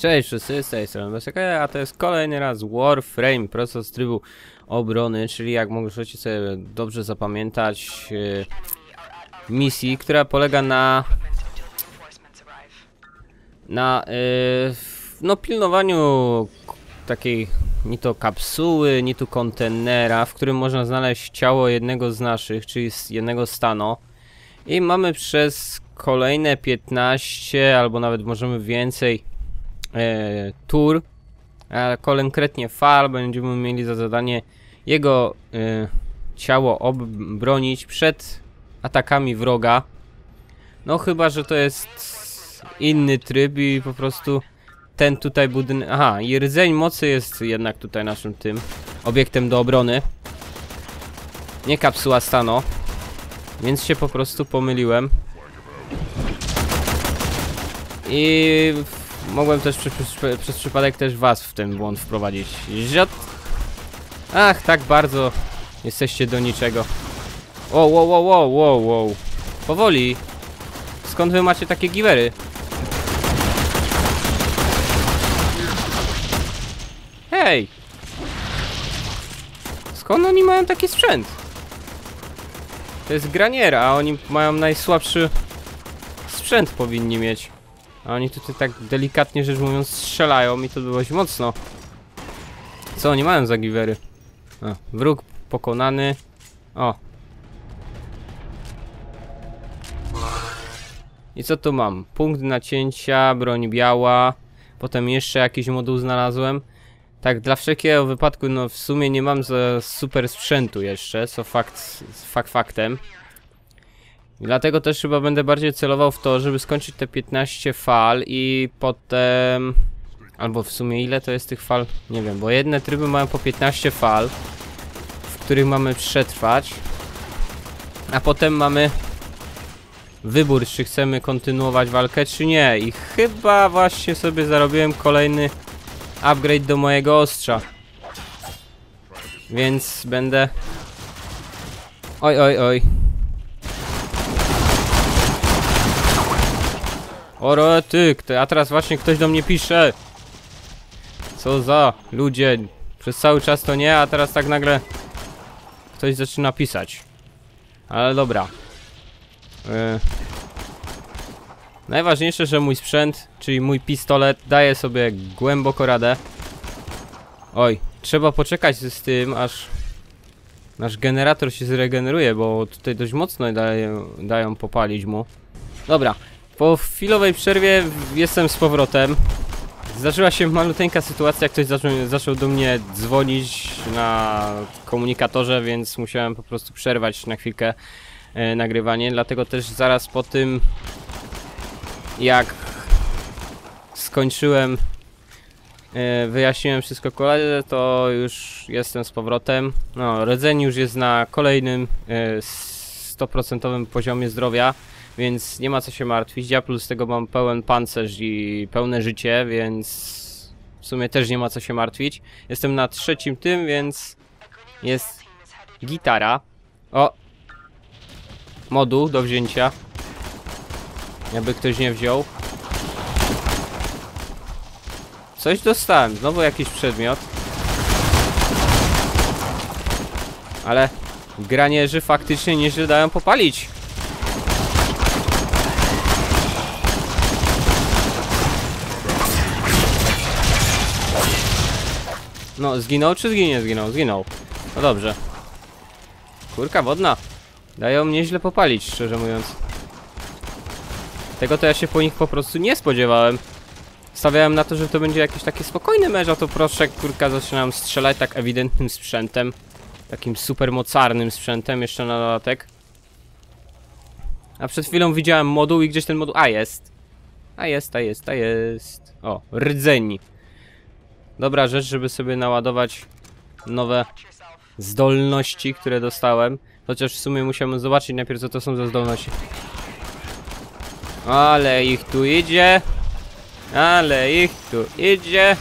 Cześć wszyscy, z tej strony a to jest kolejny raz Warframe, prosto z trybu obrony, czyli jak możecie sobie dobrze zapamiętać e, misji, która polega na na e, no pilnowaniu takiej ni to kapsuły, ni to kontenera, w którym można znaleźć ciało jednego z naszych, czyli z jednego stano. I mamy przez kolejne 15 albo nawet możemy więcej e, tur, a konkretnie fal będziemy mieli za zadanie jego e, ciało obronić przed atakami wroga. No chyba, że to jest inny tryb i po prostu ten tutaj budynek... Aha, i rdzeń mocy jest jednak tutaj naszym tym obiektem do obrony. Nie kapsuła stano. Więc się po prostu pomyliłem. I mogłem też przez przypadek też was w ten błąd wprowadzić. Ziot. Ach, tak bardzo jesteście do niczego. O, wow, wow, wow, wow, wow. Powoli. Skąd wy macie takie giwery? Hej! Skąd oni mają taki sprzęt? To jest graniera, a oni mają najsłabszy sprzęt powinni mieć. A oni tutaj tak delikatnie rzecz mówiąc strzelają i to dość mocno. Co oni mają za giwery? A, wróg pokonany. O. I co tu mam? Punkt nacięcia, broń biała. Potem jeszcze jakiś moduł znalazłem. Tak, dla wszelkiego wypadku, no w sumie nie mam za super sprzętu jeszcze, co fakt, fakt faktem. Dlatego też chyba będę bardziej celował w to, żeby skończyć te 15 fal i potem... Albo w sumie ile to jest tych fal? Nie wiem, bo jedne tryby mają po 15 fal, w których mamy przetrwać. A potem mamy wybór, czy chcemy kontynuować walkę, czy nie. I chyba właśnie sobie zarobiłem kolejny upgrade do mojego ostrza. Więc będę... Oj, oj, oj. Oro, ty, a teraz właśnie ktoś do mnie pisze. Co za ludzie. Przez cały czas to nie, a teraz tak nagle ktoś zaczyna pisać. Ale dobra. Yy. Najważniejsze, że mój sprzęt, czyli mój pistolet, daje sobie głęboko radę. Oj, trzeba poczekać z tym, aż nasz generator się zregeneruje, bo tutaj dość mocno dają, dają popalić mu. Dobra, po chwilowej przerwie jestem z powrotem. Zdarzyła się maluteńka sytuacja, ktoś zaczął, zaczął do mnie dzwonić na komunikatorze, więc musiałem po prostu przerwać na chwilkę e, nagrywanie, dlatego też zaraz po tym jak skończyłem e, wyjaśniłem wszystko koledze, to już jestem z powrotem. No, rdzeń już jest na kolejnym e, 100% poziomie zdrowia, więc nie ma co się martwić. Ja plus tego mam pełen pancerz i pełne życie, więc w sumie też nie ma co się martwić. Jestem na trzecim tym, więc jest gitara. O! Moduł do wzięcia. Jakby ktoś nie wziął. Coś dostałem, znowu jakiś przedmiot. Ale granierzy faktycznie nieźle dają popalić. No, zginął czy zginie? Zginął, zginął. No dobrze. Kurka wodna. Dają nieźle popalić, szczerze mówiąc. Tego to ja się po nich po prostu nie spodziewałem. Stawiałem na to, że to będzie jakiś taki spokojny mecz, a to proszę, kurka, zaczynam strzelać tak ewidentnym sprzętem. Takim super mocarnym sprzętem, jeszcze na dodatek. A przed chwilą widziałem moduł i gdzieś ten moduł... A, jest. A jest, a jest, a jest. O, rdzeni. Dobra rzecz, żeby sobie naładować nowe zdolności, które dostałem. Chociaż w sumie musiałem zobaczyć najpierw, co to są za zdolności. Ale ich tu idzie. Ale ich tu idzie.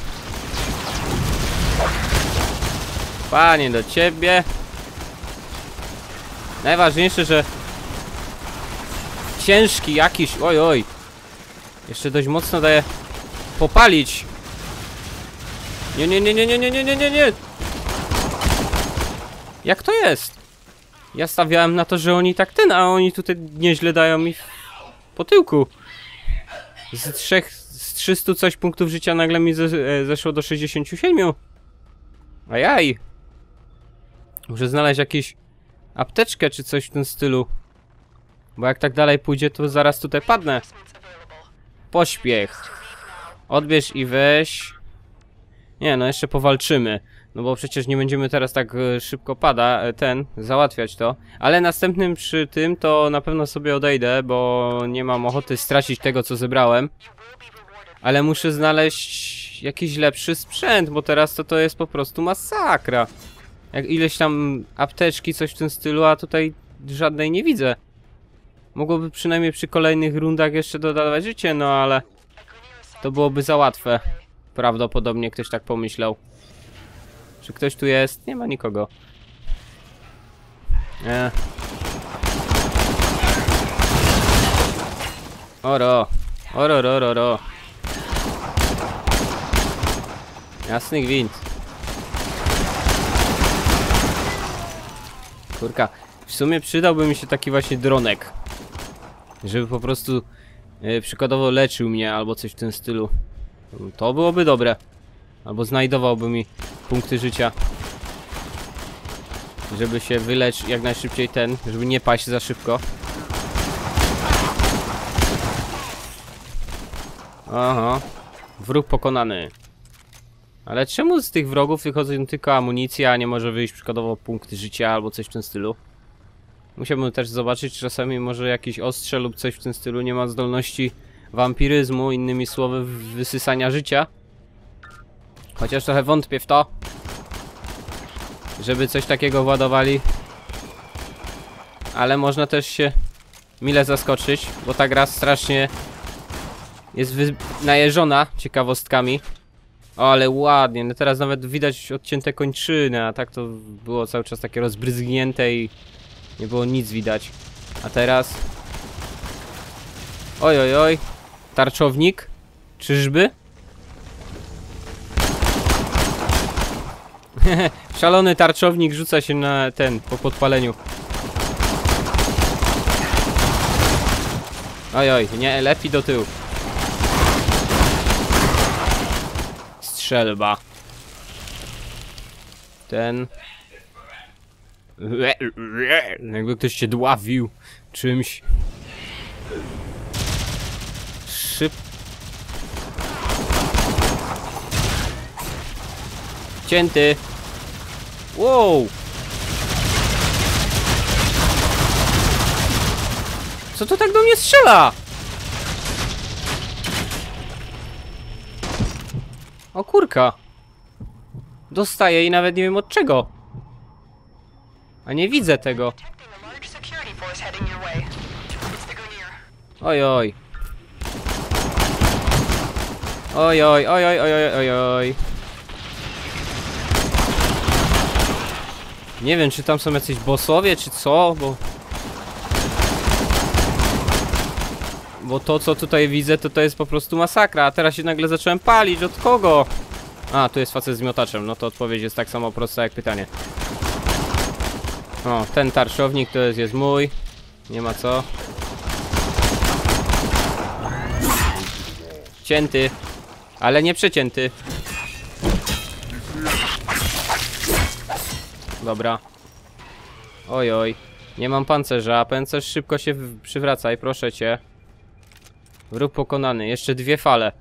Panie do ciebie. Najważniejsze, że ciężki jakiś. Oj, oj. Jeszcze dość mocno daje popalić. Nie, nie, nie, nie, nie, nie, nie, nie, nie. Jak to jest? Ja stawiałem na to, że oni tak ten, a oni tutaj nieźle dają mi po tyłku. Z trzech, z 300 coś punktów życia nagle mi e, zeszło do 67. Ajaj. Muszę znaleźć jakieś apteczkę czy coś w tym stylu. Bo jak tak dalej pójdzie, to zaraz tutaj padnę. Pośpiech. Odbierz i weź. Nie, no jeszcze powalczymy. No bo przecież nie będziemy teraz tak e, szybko pada, e, ten, załatwiać to. Ale następnym przy tym to na pewno sobie odejdę, bo nie mam ochoty stracić tego, co zebrałem. Ale muszę znaleźć jakiś lepszy sprzęt, bo teraz to to jest po prostu masakra. Jak ileś tam apteczki, coś w tym stylu, a tutaj żadnej nie widzę. Mogłoby przynajmniej przy kolejnych rundach jeszcze dodawać życie, no ale to byłoby za łatwe. Prawdopodobnie ktoś tak pomyślał. Czy ktoś tu jest? Nie ma nikogo. Nie. Oro. Oro, ro, ro, ro. Jasny gwint. Kurka. W sumie przydałby mi się taki właśnie dronek. Żeby po prostu e, przykładowo leczył mnie albo coś w tym stylu. To byłoby dobre. Albo znajdowałby mi punkty życia. Żeby się wylecz jak najszybciej ten, żeby nie paść za szybko. Aha. Wróg pokonany. Ale czemu z tych wrogów wychodzą tylko amunicja, a nie może wyjść przykładowo punkty życia albo coś w tym stylu? Musiałbym też zobaczyć, czy czasami może jakiś ostrze lub coś w tym stylu nie ma zdolności wampiryzmu, innymi słowy wysysania życia. Chociaż trochę wątpię w to. Żeby coś takiego władowali. Ale można też się mile zaskoczyć, bo ta gra strasznie jest najeżona ciekawostkami. O, ale ładnie, no teraz nawet widać odcięte kończyny, a tak to było cały czas takie rozbryzgnięte i nie było nic widać. A teraz... Oj, oj, oj. Tarczownik? Czyżby? Szalony tarczownik rzuca się na ten, po podpaleniu. Oj, oj, nie, lepiej do tyłu. Strzelba. Ten. Jakby ktoś się dławił czymś. Cięty. Wow. Co to tak do mnie strzela? O kurka. Dostaję i nawet nie wiem od czego. A nie widzę tego. Oj oj. Oj oj oj oj oj oj oj Nie wiem czy tam są jacyś bossowie czy co, bo... Bo to co tutaj widzę to to jest po prostu masakra, a teraz się nagle zacząłem palić, od kogo? A, tu jest facet z miotaczem, no to odpowiedź jest tak samo prosta jak pytanie. O, ten tarczownik to jest, jest mój. Nie ma co. Cięty. Ale nie przecięty. Dobra. Oj, oj. Nie mam pancerza. Pancerz szybko się przywracaj, proszę cię. Wróg pokonany. Jeszcze dwie fale.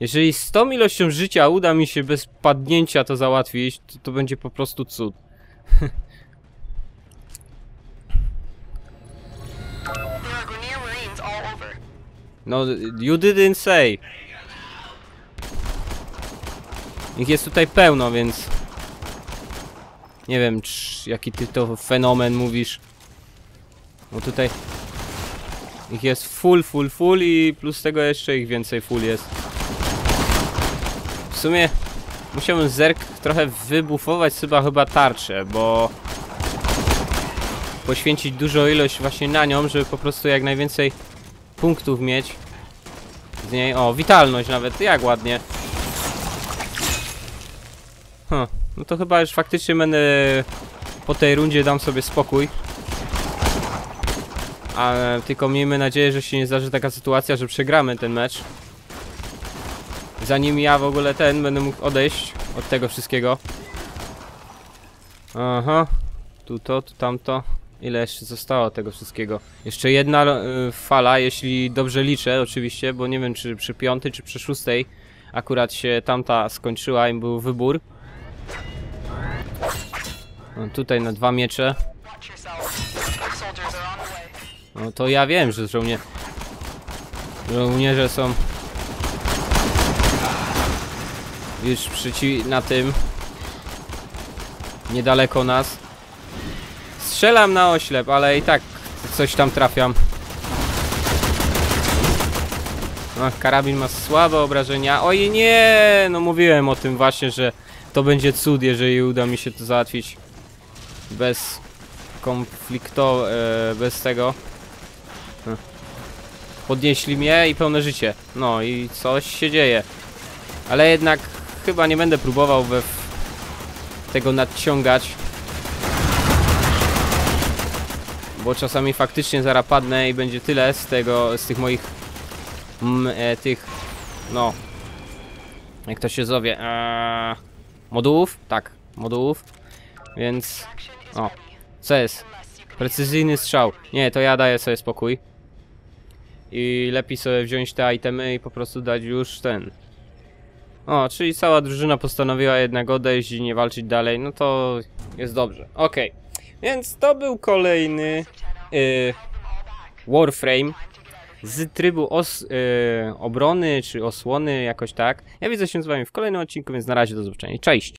Jeżeli z tą ilością życia uda mi się bez padnięcia to załatwić, to, to będzie po prostu cud. No, you didn't say. Ich jest tutaj pełno, więc... Nie wiem, czy, jaki ty to fenomen mówisz. Bo tutaj... Ich jest full, full, full i plus tego jeszcze ich więcej full jest. W sumie... Musiałbym zerk trochę wybufować chyba chyba tarczę, bo... Poświęcić dużą ilość właśnie na nią, żeby po prostu jak najwięcej punktów mieć z niej. O, witalność nawet, jak ładnie. Huh. No to chyba już faktycznie będę po tej rundzie dam sobie spokój. Ale tylko miejmy nadzieję, że się nie zdarzy taka sytuacja, że przegramy ten mecz. Zanim ja w ogóle ten będę mógł odejść od tego wszystkiego. Aha. Tu to, tu tamto. Ile jeszcze zostało tego wszystkiego? Jeszcze jedna y, fala, jeśli dobrze liczę oczywiście, bo nie wiem czy przy piątej czy przy szóstej akurat się tamta skończyła i był wybór. No, tutaj na dwa miecze. No to ja wiem, że żołnie... żołnierze są już przyci... na tym niedaleko nas. Strzelam na oślep, ale i tak coś tam trafiam. Ach, karabin ma słabe obrażenia. Oj nie, no mówiłem o tym właśnie, że to będzie cud, jeżeli uda mi się to załatwić bez konflikto, e, bez tego. Hm. Podnieśli mnie i pełne życie. No i coś się dzieje. Ale jednak chyba nie będę próbował we tego nadciągać. Bo czasami faktycznie zaraz padnę i będzie tyle z tego, z tych moich mm, e, tych, no jak to się zowie, eee, modułów? Tak, modułów. Więc, o, co jest? Precyzyjny strzał. Nie, to ja daję sobie spokój. I lepiej sobie wziąć te itemy i po prostu dać już ten. O, czyli cała drużyna postanowiła jednak odejść i nie walczyć dalej, no to jest dobrze. Okej, więc to był kolejny y, Warframe z trybu os, y, obrony czy osłony, jakoś tak. Ja widzę się z wami w kolejnym odcinku, więc na razie do zobaczenia. Cześć!